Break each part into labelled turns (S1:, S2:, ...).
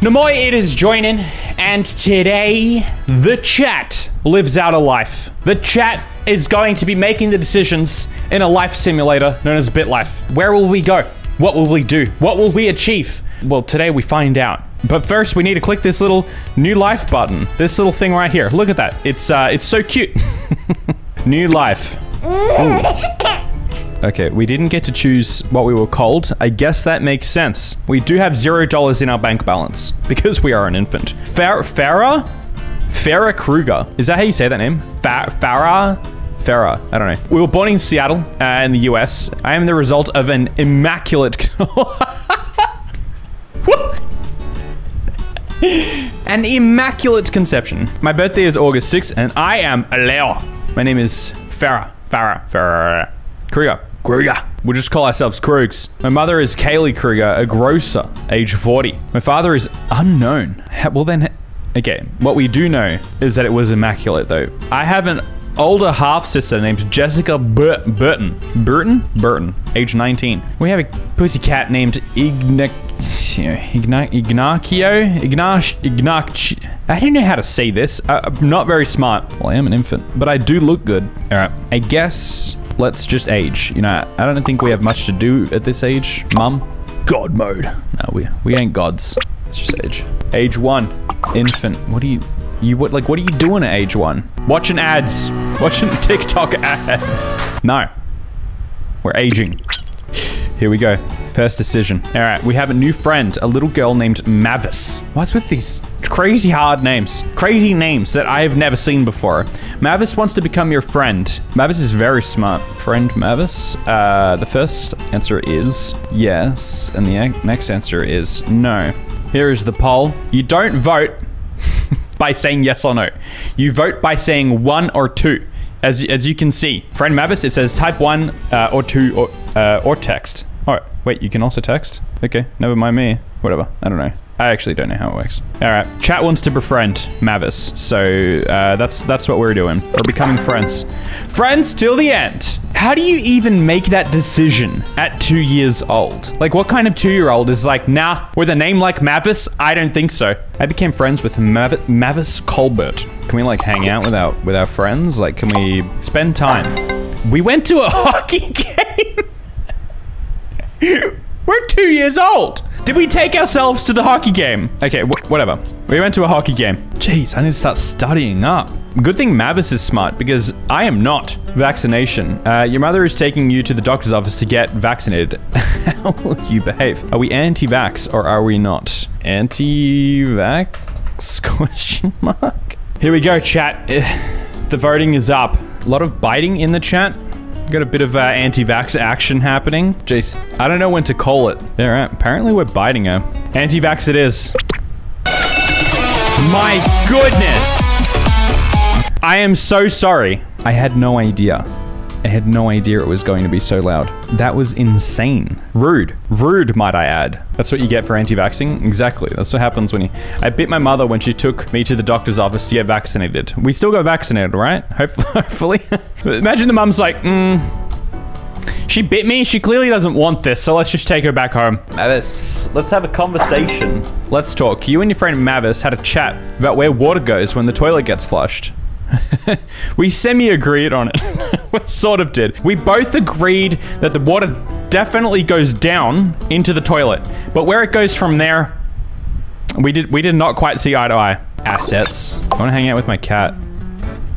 S1: Namoy, it is Joinen, and today the chat lives out a life. The chat is going to be making the decisions in a life simulator known as BitLife. Where will we go? What will we do? What will we achieve? Well, today we find out. But first, we need to click this little new life button. This little thing right here. Look at that. It's uh, it's so cute. new life. Okay, we didn't get to choose what we were called. I guess that makes sense. We do have zero dollars in our bank balance because we are an infant. Far Farah? Farah Kruger. Is that how you say that name? Fa Farah? Farah. I don't know. We were born in Seattle, uh, in the US. I am the result of an immaculate. An immaculate conception. My birthday is August 6th, and I am a Leo. My name is Farah. Farah. Farah. Kruger. Kruger. We'll just call ourselves Krugs. My mother is Kaylee Kruger, a grocer, age 40. My father is unknown. Well then, okay, what we do know is that it was immaculate though. I have an older half-sister named Jessica Bur- Burton. Burton? Burton, age 19. We have a pussycat named Ignac... Igna- Ignacio? Ignac... Ignac... I don't know how to say this. I- I'm not very smart. Well, I am an infant, but I do look good. All right, I guess let's just age. You know, I don't think we have much to do at this age, mum. God mode. No, we we ain't gods. Let's just age. Age one, infant. What do you, you what like what are you doing at age one? Watching ads. Watching TikTok ads. No, we're aging. Here we go. First decision. All right, we have a new friend, a little girl named Mavis. What's with these crazy hard names? Crazy names that I have never seen before. Mavis wants to become your friend. Mavis is very smart. Friend Mavis? Uh, the first answer is yes, and the next answer is no. Here is the poll. You don't vote by saying yes or no. You vote by saying one or two. As, as you can see, friend Mavis, it says type one uh, or two or, uh, or text. All right, wait, you can also text? Okay, never mind me. Whatever, I don't know. I actually don't know how it works. All right, chat wants to befriend Mavis, so uh, that's that's what we're doing. We're becoming friends. Friends till the end. How do you even make that decision at two years old? Like, what kind of two-year-old is like, nah, with a name like Mavis? I don't think so. I became friends with Mav- Mavis Colbert. Can we like hang out with our with our friends? Like, can we spend time? We went to a hockey game. We're two years old. Did we take ourselves to the hockey game? Okay, wh- whatever. We went to a hockey game. Jeez, I need to start studying up. Good thing Mavis is smart because I am not. Vaccination. Uh, your mother is taking you to the doctor's office to get vaccinated. How will you behave? Are we anti-vax or are we not? Anti-vax? Question mark. Here we go, chat. The voting is up. A lot of biting in the chat. Got a bit of uh, anti-vax action happening. Jeez, I don't know when to call it. All right, apparently we're biting her. Anti-vax it is. My goodness! I am so sorry. I had no idea. I had no idea it was going to be so loud. That was insane. Rude. Rude, might I add. That's what you get for anti-vaxxing? Exactly. That's what happens when you... I bit my mother when she took me to the doctor's office to get vaccinated. We still got vaccinated, right? Hopefully. hopefully. Imagine the mum's like, mm, she bit me. She clearly doesn't want this, so let's just take her back home. Mavis, let's have a conversation. Let's talk. You and your friend Mavis had a chat about where water goes when the toilet gets flushed. we semi-agreed on it. we sort of did. We both agreed that the water definitely goes down into the toilet, but where it goes from there, we did we did not quite see eye to eye. Assets. I want to hang out with my cat.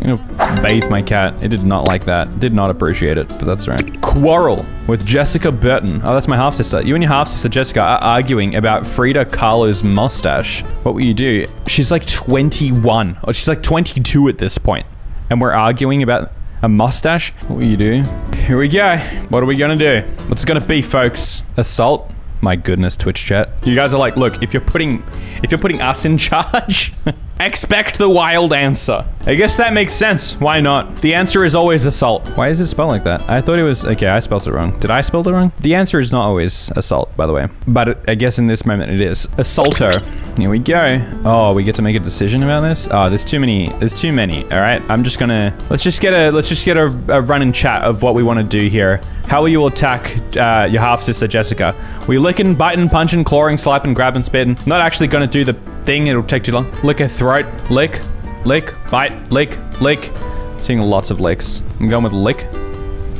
S1: I'm gonna bathe my cat. It did not like that. Did not appreciate it, but that's all right. Quarrel with Jessica Burton. Oh, that's my half sister. You and your half sister Jessica are arguing about Frida Kahlo's mustache. What will you do? She's like 21, or she's like 22 at this point. point, and we're arguing about a mustache. What will you do? Here we go. What are we gonna do? What's it gonna be, folks? Assault? My goodness, Twitch chat. You guys are like, look, if you're putting, if you're putting us in charge, Expect the wild answer. I guess that makes sense. Why not? The answer is always assault. Why is it spelled like that? I thought it was... Okay, I spelled it wrong. Did I spell it wrong? The answer is not always assault, by the way. But I guess in this moment it is. Assaulter. Here we go. Oh, we get to make a decision about this? Oh, there's too many. There's too many. All right, I'm just gonna... Let's just get a... Let's just get a, a and chat of what we want to do here. How will you attack uh, your half-sister Jessica? We licking, biting, punching, clawing, slapping, grabbing, spitting. Not actually gonna do the thing. It'll take too long. Lick her throat. Lick. Lick. Bite. Lick. Lick. Seeing lots of licks. I'm going with lick.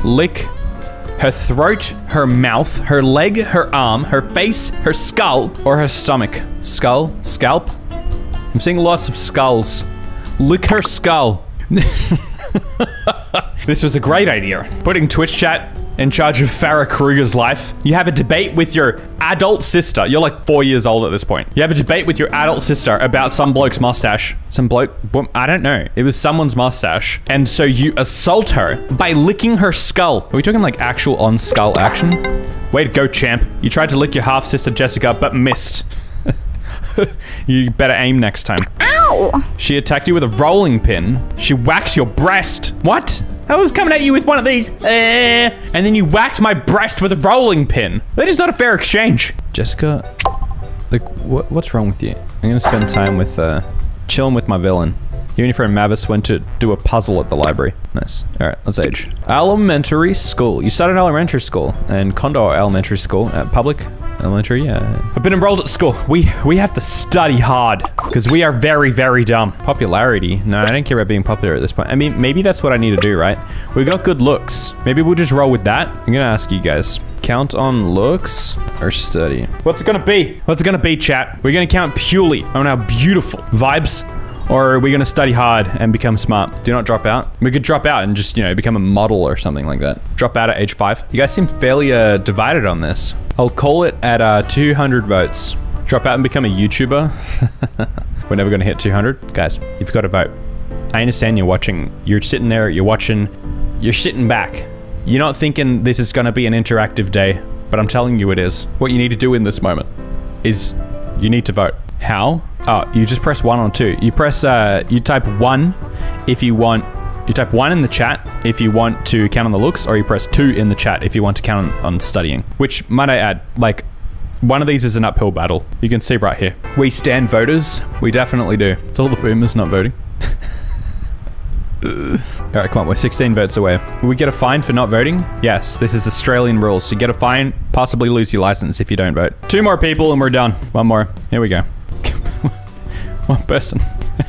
S1: Lick. Her throat, her mouth, her leg, her arm, her face, her skull, or her stomach. Skull? Scalp? I'm seeing lots of skulls. Lick her skull. this was a great idea. Putting Twitch chat in charge of Farah Kruger's life. You have a debate with your adult sister. You're like four years old at this point. You have a debate with your adult sister about some bloke's mustache. Some bloke, I don't know. It was someone's mustache. And so you assault her by licking her skull. Are we talking like actual on skull action? Way to go, champ. You tried to lick your half sister Jessica, but missed. you better aim next time.
S2: Ow!
S1: She attacked you with a rolling pin. She whacked your breast. What? I was coming at you with one of these. Uh, and then you whacked my breast with a rolling pin. That is not a fair exchange. Jessica, like, what, what's wrong with you? I'm gonna spend time with, uh, chilling with my villain. You and your friend Mavis went to do a puzzle at the library. Nice. All right, let's age. Elementary school. You started elementary school and Condor Elementary School at public elementary. Yeah. I've been enrolled at school. We we have to study hard because we are very very dumb. Popularity. No, I don't care about being popular at this point. I mean, maybe that's what I need to do, right? We got good looks. Maybe we'll just roll with that. I'm gonna ask you guys. Count on looks or study? What's it gonna be? What's it gonna be, chat? We're gonna count purely on our beautiful vibes or are we going to study hard and become smart? Do not drop out. We could drop out and just, you know, become a model or something like that. Drop out at age five. You guys seem fairly uh, divided on this. I'll call it at uh, 200 votes. Drop out and become a YouTuber. We're never going to hit 200. Guys, you've got to vote. I understand you're watching. You're sitting there, you're watching, you're sitting back. You're not thinking this is going to be an interactive day, but I'm telling you it is. What you need to do in this moment is you need to vote. How? Oh, you just press one or two. You press, uh, you type one if you want, you type one in the chat if you want to count on the looks, or you press two in the chat if you want to count on, studying. Which, might I add, like, one of these is an uphill battle. You can see right here. We stand voters. We definitely do. It's all the boomers not voting. All right, come on, we're 16 votes away. Will we get a fine for not voting? Yes, this is Australian rules. So you get a fine, possibly lose your license if you don't vote. Two more people and we're done. One more. Here we go. One person.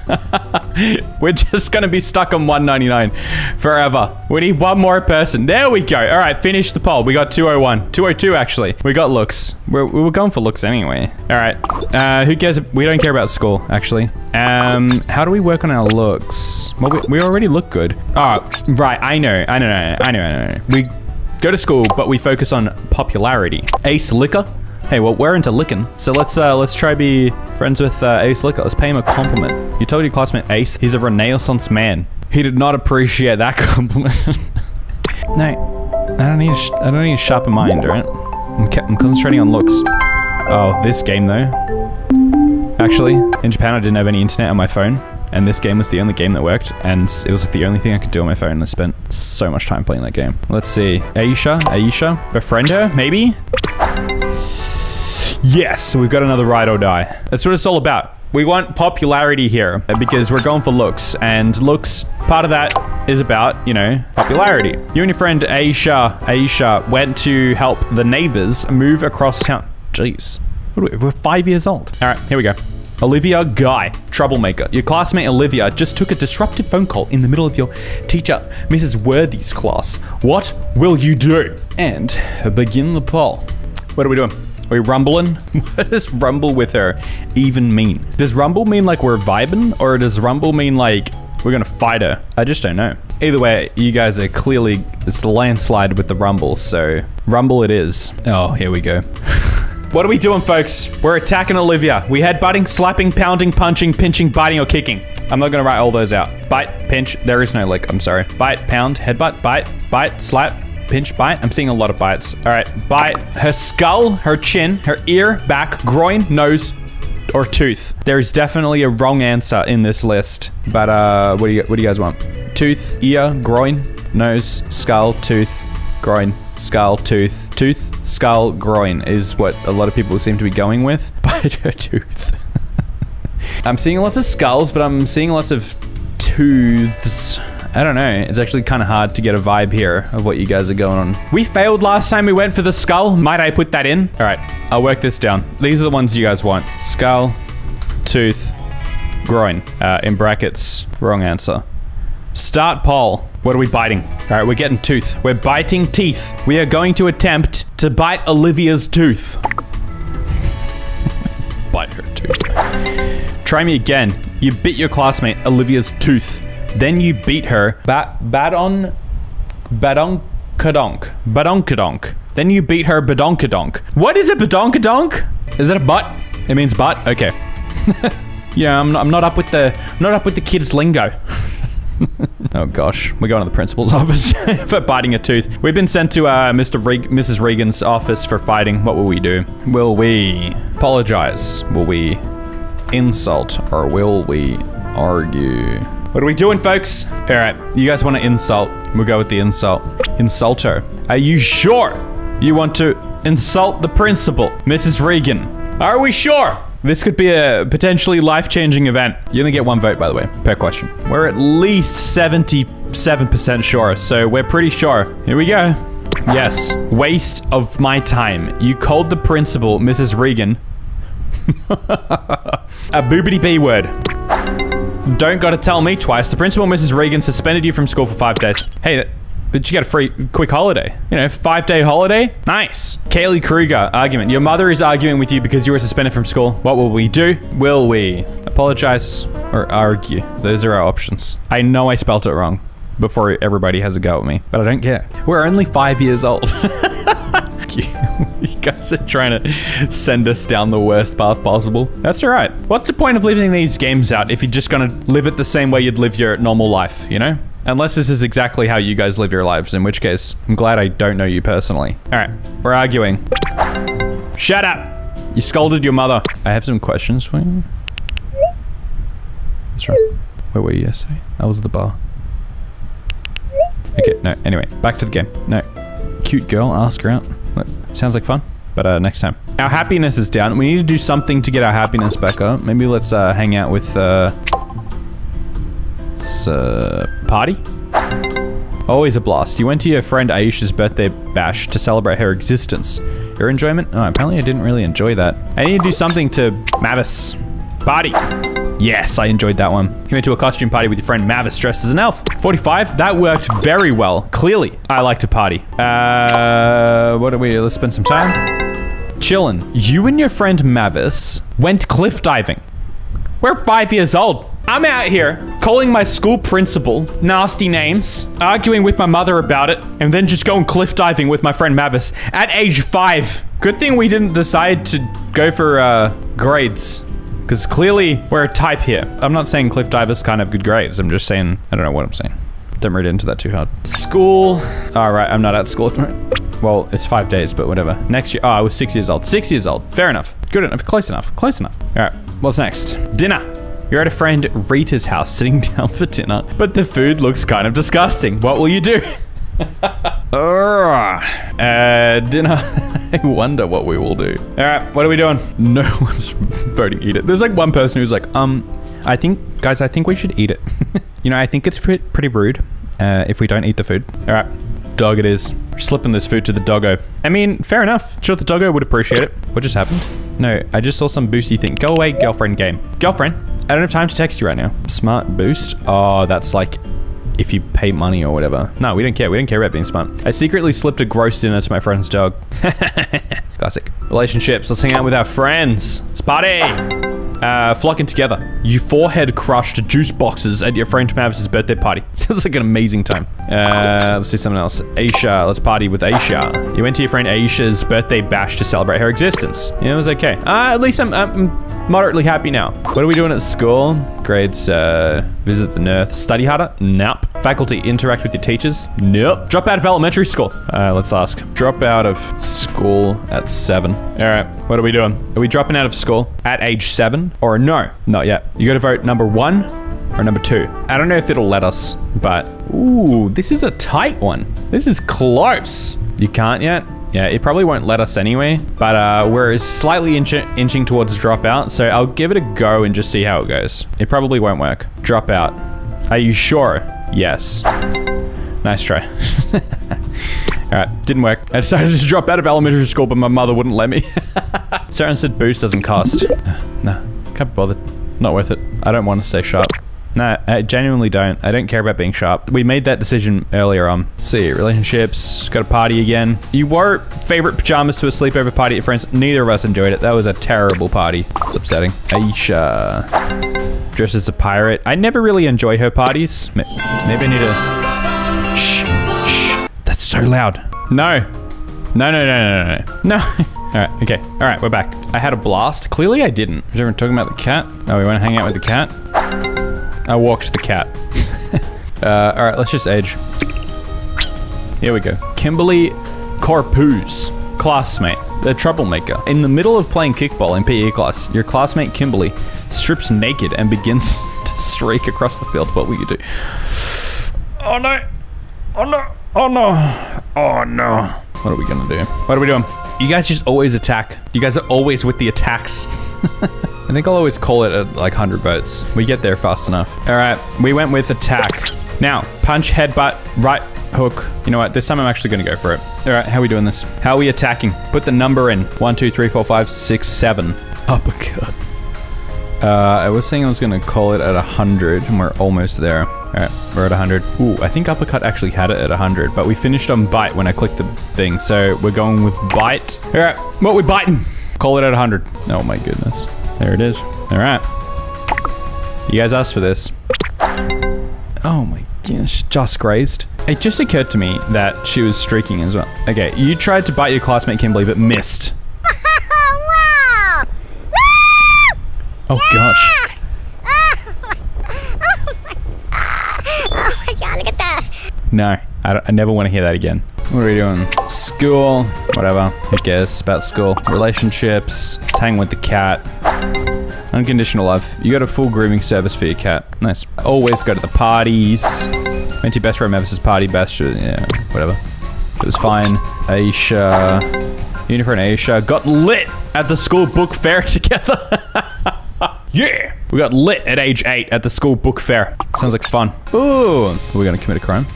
S1: We're just gonna be stuck on 199 forever. We need one more person. There we go. All right, finish the poll. We got 201. 202, actually. We got looks. We're, we were going for looks anyway. All right. Uh, who cares? We don't care about school, actually. Um, how do we work on our looks? Well, we, we already look good. Oh, right. I know. I know. I know. I know. I know. We go to school, but we focus on popularity. Ace Liquor. Hey, well, we're into licking, so let's uh, let's try be friends with uh, Ace Liquor. Let's pay him a compliment. You told your classmate Ace he's a renaissance man. He did not appreciate that compliment. no, I don't need I don't need a sharper mind, right? I'm, I'm concentrating on looks. Oh, this game though. Actually, in Japan I didn't have any internet on my phone, and this game was the only game that worked, and it was like the only thing I could do on my phone, and I spent so much time playing that game. Let's see. Aisha? Aisha? Befriend her, maybe? Yes, we've got another ride or die. That's what it's all about. We want popularity here because we're going for looks and looks, part of that is about, you know, popularity. You and your friend Aisha, Aisha went to help the neighbors move across town. Jeez, we? we're five years old. All right, here we go. Olivia Guy, troublemaker. Your classmate Olivia just took a disruptive phone call in the middle of your teacher, Mrs. Worthy's class. What will you do? And begin the poll. What are we doing? Are we rumbling? What does rumble with her even mean? Does rumble mean like we're vibing or does rumble mean like we're gonna fight her? I just don't know. Either way, you guys are clearly, it's the landslide with the rumble, so rumble it is. Oh, here we go. what are we doing, folks? We're attacking Olivia. We had butting, slapping, pounding, punching, pinching, biting, or kicking. I'm not gonna write all those out. Bite, pinch, there is no lick, I'm sorry. Bite, pound, headbutt, bite, bite, slap, pinch bite. I'm seeing a lot of bites. All right, bite. Her skull, her chin, her ear, back, groin, nose, or tooth. There is definitely a wrong answer in this list. But uh, what do you what do you guys want? Tooth, ear, groin, nose, skull, tooth, groin, skull, tooth, tooth, skull, groin is what a lot of people seem to be going with. Bite her tooth. I'm seeing lots of skulls, but I'm seeing lots of tooths. I don't know. It's actually kind of hard to get a vibe here of what you guys are going on. We failed last time we went for the skull. Might I put that in? All right, I'll work this down. These are the ones you guys want. Skull, tooth, groin. Uh, in brackets, wrong answer. Start poll. What are we biting? All right, we're getting tooth. We're biting teeth. We are going to attempt to bite Olivia's tooth. bite her tooth. Try me again. You bit your classmate Olivia's tooth. Then you beat her. Bat badon badonkadonk. Badonkadonk. Then you beat her badonkadonk. What is a badonkadonk? Is it a butt? It means butt? Okay. yeah, I'm not, I'm not up with the I'm not up with the kids lingo. oh gosh, we're going to the principal's office for biting a tooth. We've been sent to uh, Mr. Reg Mrs. Regan's office for fighting. What will we do? Will we apologize? Will we insult or will we argue? What are we doing, folks? All right, you guys want to insult. We'll go with the insult. Insulter. Are you sure you want to insult the principal, Mrs. Regan? Are we sure? This could be a potentially life-changing event. You only get one vote, by the way, per question. We're at least 77% sure, so we're pretty sure. Here we go. Yes, waste of my time. You called the principal, Mrs. Regan, a boobity B word. Don't gotta tell me twice. The principal, Mrs. Regan, suspended you from school for five days. Hey, but you got a free quick holiday. You know, five day holiday. Nice. Kaylee Kruger, argument. Your mother is arguing with you because you were suspended from school. What will we do? Will we apologize or argue? Those are our options. I know I spelt it wrong before everybody has a go at me, but I don't care. We're only five years old. you guys are trying to send us down the worst path possible. That's all right. What's the point of leaving these games out if you're just gonna live it the same way you'd live your normal life, you know? Unless this is exactly how you guys live your lives, in which case, I'm glad I don't know you personally. All right, we're arguing. Shut up! You scolded your mother. I have some questions for you. That's right. Where were you yesterday? That was the bar. Okay, no, anyway, back to the game. No. Cute girl, ask her out. Sounds like fun, but uh, next time. Our happiness is down. We need to do something to get our happiness back up. Maybe let's uh, hang out with... Uh, let's uh, party? Always a blast. You went to your friend Aisha's birthday bash to celebrate her existence. Your enjoyment? Oh, apparently I didn't really enjoy that. I need to do something to Mavis. Party. Yes, I enjoyed that one. You went to a costume party with your friend Mavis dressed as an elf. 45, that worked very well. Clearly, I like to party. Uh, what are we, let's spend some time. Chillin'. You and your friend Mavis went cliff diving. We're five years old. I'm out here calling my school principal nasty names, arguing with my mother about it, and then just going cliff diving with my friend Mavis at age five. Good thing we didn't decide to go for uh, grades. Because clearly we're a type here. I'm not saying cliff divers can't have good grades. I'm just saying, I don't know what I'm saying. Don't read into that too hard. School. All right, I'm not at school at the moment. Well, it's five days, but whatever. Next year, oh, I was six years old. Six years old. Fair enough. Good enough. Close enough. Close enough. All right, what's next? Dinner. You're at a friend Rita's house sitting down for dinner, but the food looks kind of disgusting. What will you do? uh, dinner. I wonder what we will do. All right, what are we doing? No one's voting eat it. There's like one person who's like, um, I think, guys, I think we should eat it. you know, I think it's pretty rude uh, if we don't eat the food. All right, dog it is. Slipping this food to the doggo. I mean, fair enough. Sure, the doggo would appreciate it. What just happened? No, I just saw some boosty thing. Go away, girlfriend game. Girlfriend, I don't have time to text you right now. Smart boost? Oh, that's like if you pay money or whatever. No, we don't care. We don't care about being smart. I secretly slipped a gross dinner to my friend's dog. Classic. Relationships. Let's hang out with our friends. It's party. Uh, flocking together. You forehead crushed juice boxes at your friend Mavis's birthday party. Sounds like an amazing time. Uh, let's do something else. Aisha. Let's party with Aisha. You went to your friend Aisha's birthday bash to celebrate her existence. Yeah, it was okay. Uh, at least I'm, I'm moderately happy now. What are we doing at school? Grades, uh, visit the nurse. Study harder? Nope. Faculty, interact with your teachers? Nope. Drop out of elementary school? Uh, let's ask. Drop out of school at seven. All right, what are we doing? Are we dropping out of school at age seven or no? Not yet. You got to vote number one or number two. I don't know if it'll let us, but ooh, this is a tight one. This is close. You can't yet? Yeah, it probably won't let us anyway, but uh, we're slightly inch inching towards dropout, so I'll give it a go and just see how it goes. It probably won't work. Dropout. Are you sure? Yes. Nice try. All right, didn't work. I decided to drop out of elementary school, but my mother wouldn't let me. Sarah said boost doesn't cost. Uh, no, can't be bothered. Not worth it. I don't want to stay sharp. No, I genuinely don't. I don't care about being sharp. We made that decision earlier on. See, relationships, got a party again. You wore favorite pajamas to a sleepover party at friends. Neither of us enjoyed it. That was a terrible party. It's upsetting. Aisha. Dressed as a pirate. I never really enjoy her parties. Maybe I need to... Shh, shh. That's so loud. No. No, no, no, no, no, no. No. All right, okay. All right, we're back. I had a blast. Clearly I didn't. Was everyone talking about the cat? Oh, we want to hang out with the cat? I walked the cat. uh, all right, let's just age. Here we go. Kimberly Corpus, classmate, the troublemaker. In the middle of playing kickball in PE class, your classmate Kimberly strips naked and begins to streak across the field. What will you do? Oh no! Oh no! Oh no! Oh no! What are we gonna do? What are we doing? You guys just always attack. You guys are always with the attacks. I think I'll always call it at like 100 votes. We get there fast enough. All right, we went with attack. Now, punch, headbutt, right hook. You know what? This time I'm actually going to go for it. All right, how are we doing this? How are we attacking? Put the number in. One, two, three, four, five, six, seven. Uppercut. Uh, I was saying I was going to call it at 100, and we're almost there. All right, we're at 100. Ooh, I think Uppercut actually had it at 100, but we finished on Bite when I clicked the thing, so we're going with Bite. All right, what we biting? Call it at 100. Oh my goodness. There it is. All right. You guys asked for this. Oh my gosh, just grazed. It just occurred to me that she was streaking as well. Okay, you tried to bite your classmate Kimberly, but missed. Oh gosh.
S2: Oh my god, look at that.
S1: No, I, I never want to hear that again. What are we doing? School, whatever. Who cares about school? Relationships, hang with the cat. Unconditional love. You got a full grooming service for your cat. Nice. Always go to the parties. Went to best friend Mavis's party. Best, yeah, whatever. It was fine. Aisha, Unifor and Aisha got lit at the school book fair together. yeah, we got lit at age eight at the school book fair. Sounds like fun. Ooh, we're gonna commit a crime.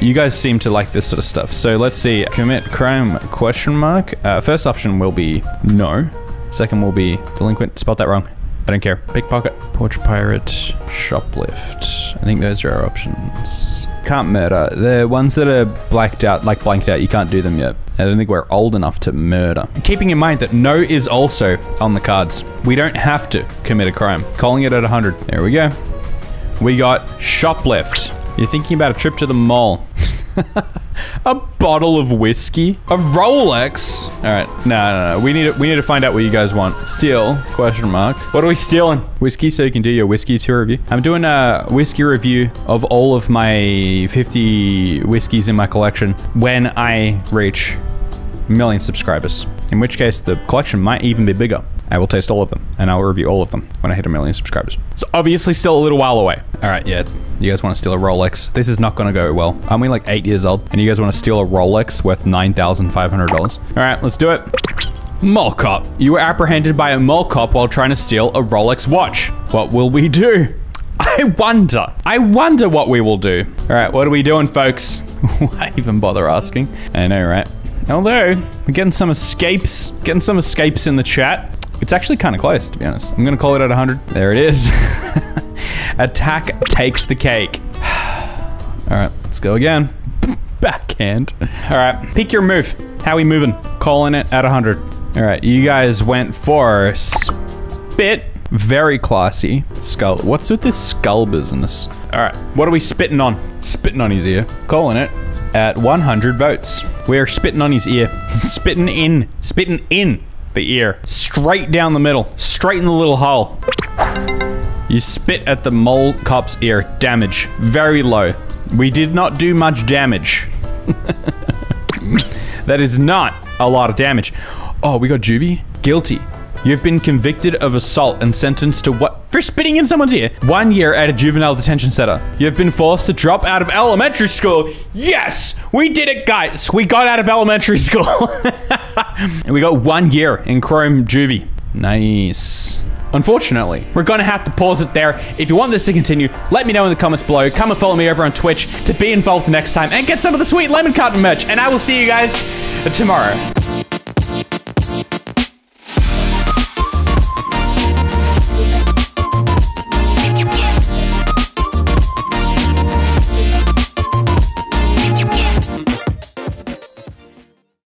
S1: You guys seem to like this sort of stuff. So let's see. Commit crime question mark. Uh, first option will be no. Second will be delinquent. Spelled that wrong. I don't care. Pickpocket, portrait pirate, shoplift. I think those are our options. Can't murder. The ones that are blacked out, like blanked out, you can't do them yet. I don't think we're old enough to murder. Keeping in mind that no is also on the cards. We don't have to commit a crime. Calling it at 100. There we go. We got shoplift. You're thinking about a trip to the mall. a bottle of whiskey, a Rolex. All right, no, no, no. We need to, we need to find out what you guys want. Steal? Question mark. What are we stealing? Whiskey, so you can do your whiskey tour review. I'm doing a whiskey review of all of my 50 whiskeys in my collection when I reach a million subscribers. In which case, the collection might even be bigger. I will taste all of them, and I'll review all of them when I hit a million subscribers. It's obviously still a little while away. All right, yeah. You guys want to steal a Rolex? This is not going to go well. I'm only like eight years old, and you guys want to steal a Rolex worth $9,500? All right, let's do it. Mall cop. You were apprehended by a mall cop while trying to steal a Rolex watch. What will we do? I wonder. I wonder what we will do. All right, what are we doing, folks? Why even bother asking? I know, right? Although, we're getting some escapes. Getting some escapes in the chat. It's actually kind of close, to be honest. I'm going to call it at 100. There it is. Attack takes the cake. All right, let's go again. Backhand. All right, pick your move. How we moving? Calling it at 100. All right, you guys went for spit. Very classy. Skull. What's with this skull business? All right, what are we spitting on? Spitting on his ear. Calling it at 100 votes. We're spitting on his ear. spitting in. Spitting in the ear. Straight down the middle. Straight in the little hole. You spit at the mole cop's ear. Damage. Very low. We did not do much damage. that is not a lot of damage. Oh, we got Juby. Guilty. You've been convicted of assault and sentenced to what? For spitting in someone's ear. One year at a juvenile detention center. You've been forced to drop out of elementary school. Yes! We did it, guys. We got out of elementary school. and we got one year in Chrome Juvie. Nice. Unfortunately, we're gonna have to pause it there. If you want this to continue, let me know in the comments below. Come and follow me over on Twitch to be involved next time and get some of the sweet lemon carton merch. And I will see you guys tomorrow.